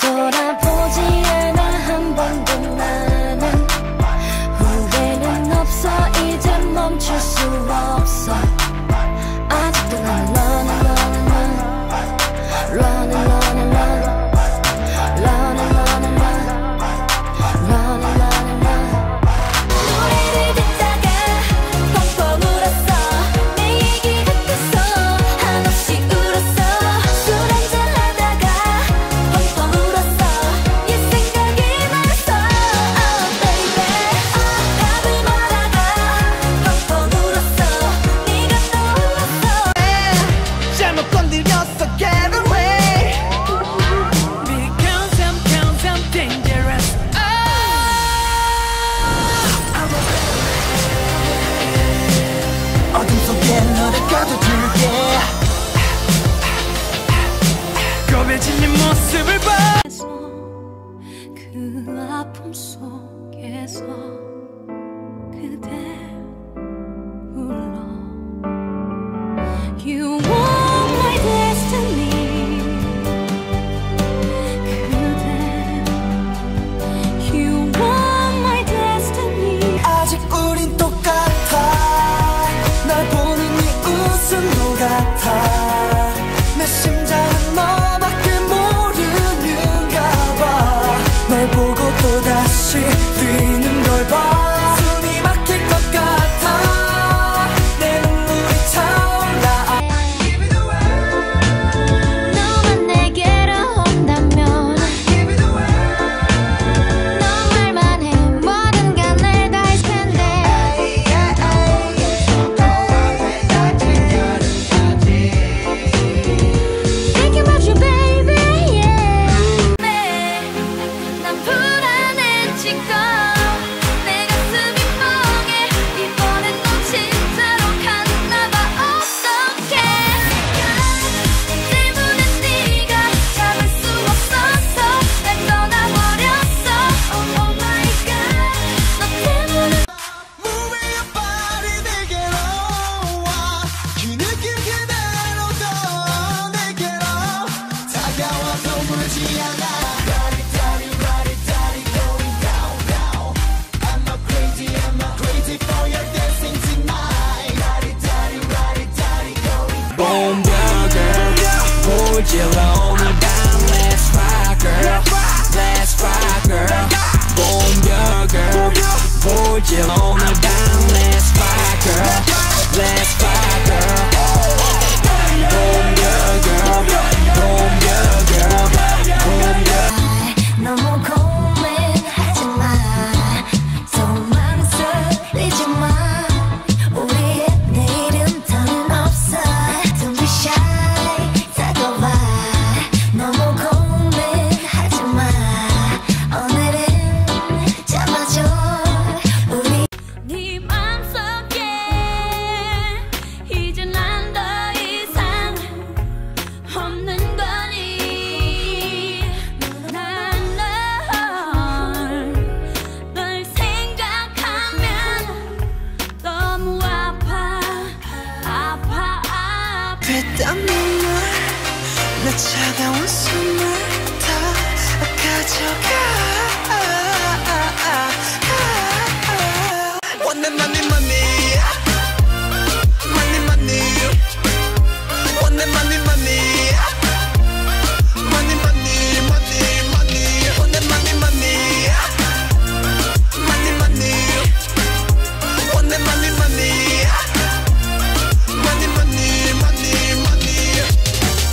돌아보지 아픔 속에서 country Put your loner down, let's rock, girl. Let's rock, girl. Boom, your girl. Put your loner down, let's 내 차가